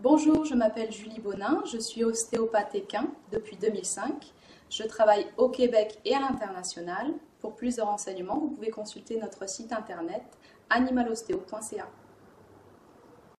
Bonjour, je m'appelle Julie Bonin, je suis ostéopathe équin depuis 2005. Je travaille au Québec et à l'international. Pour plus de renseignements, vous pouvez consulter notre site internet animalostéo.ca.